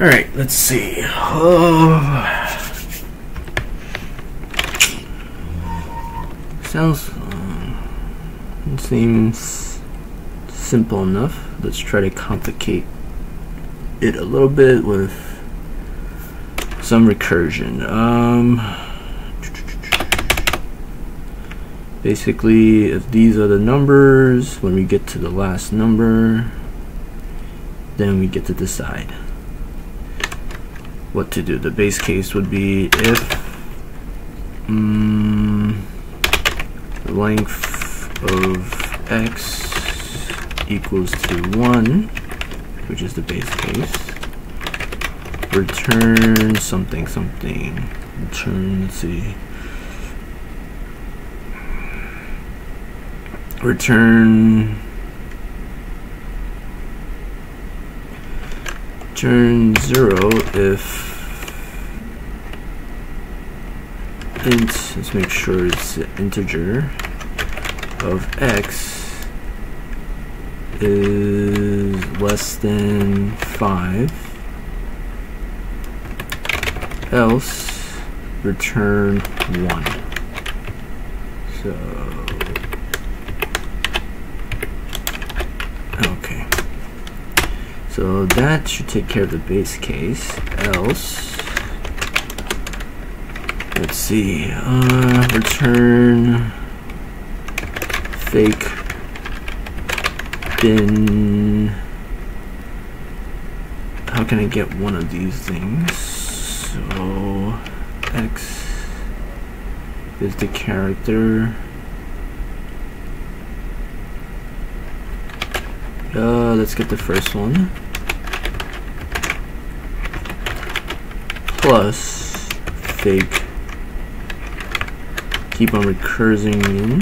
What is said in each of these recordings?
Alright, let's see. Oh. Sounds. Um, seems simple enough. Let's try to complicate it a little bit with some recursion. Um, basically, if these are the numbers, when we get to the last number, then we get to decide what to do. The base case would be if um, length of x equals to 1, which is the base case, return something something. Return, let's see. Return return 0 if int, let's make sure it's an integer of x is less than 5 else return 1 so so that should take care of the base case. Else let's see uh, return fake bin. How can I get one of these things? So x is the character uh, let's get the first one. Plus fake. Keep on recursing in,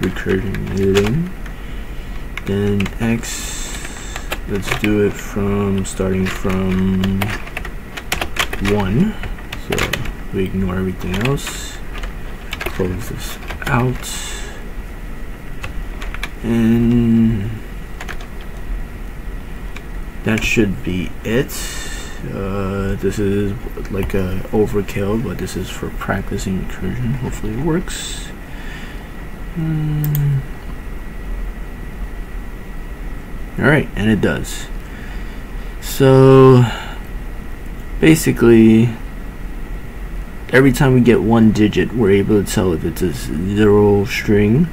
recursing in, then x, let's do it from, starting from 1, so we ignore everything else, close this out, and that should be it. Uh, this is like a overkill, but this is for practicing recursion. Hopefully it works. Mm. Alright, and it does. So, basically, every time we get one digit, we're able to tell if it's a zero string,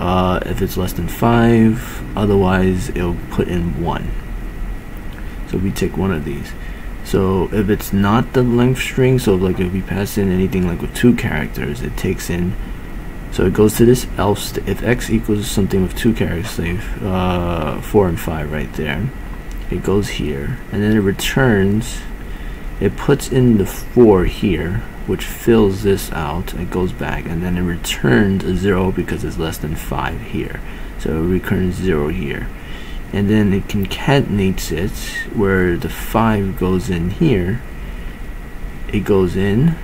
uh, if it's less than five, otherwise it'll put in one. So we take one of these. So if it's not the length string, so like if we pass in anything like with two characters, it takes in. So it goes to this else if x equals something with two characters, say uh, four and five right there. It goes here, and then it returns. It puts in the four here, which fills this out. It goes back, and then it returns a zero because it's less than five here. So it returns zero here and then it concatenates it where the 5 goes in here it goes in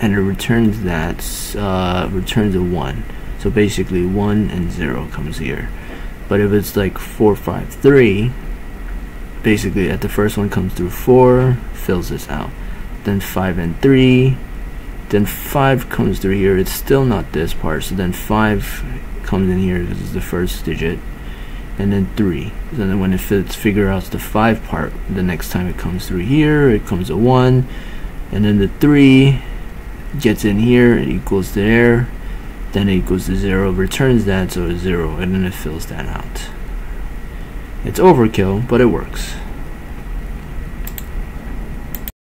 and it returns that uh, returns a 1 so basically 1 and 0 comes here but if it's like 4 5 3 basically at the first one comes through 4 fills this out. Then 5 and 3 then 5 comes through here. It's still not this part so then 5 comes in here this is the first digit. And then 3 and then when it fits figure out the 5 part the next time it comes through here it comes a 1 and then the 3 gets in here it equals there. Then it equals to 0 returns that so it's 0 and then it fills that out it's overkill but it works